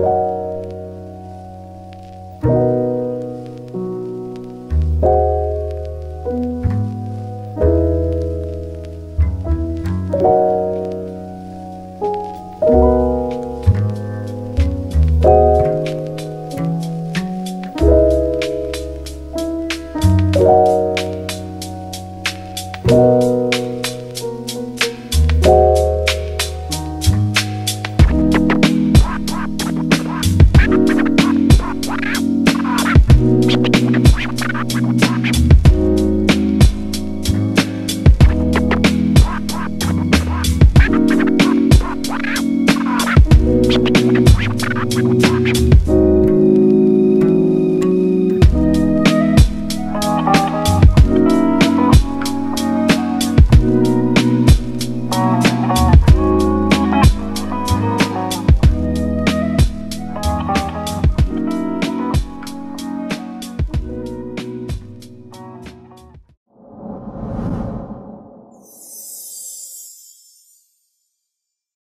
you